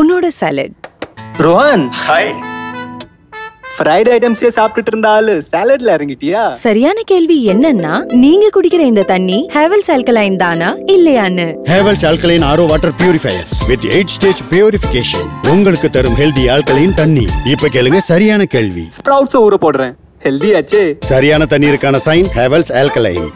உன்னோட salad Rohan hi fried ஐட்டம்ஸே சாப்பிட்டுட்டு இருந்த ஆளு சாலட்ல இறங்கிட்டியா? சரியான கேள்வி என்னன்னா நீங்க குடிக்கிற இந்த தண்ணி ஹேவல்ஸ் ஆல்கலைன் தானா இல்லையான்னு? Havells alkaline R O water purifiers with eight stage purification உங்களுக்கு தரும் ஹெல்தி ஆல்கலைன் தண்ணி. இப்ப கேளுங்க சரியான கேள்வி. ஸ்ப்ரவுட்ஸ் ஊற போடுறேன். ஹெல்தி சரியான தண்ணீருக்கான சைன் ஹேவல்ஸ் ஆல்கலைன்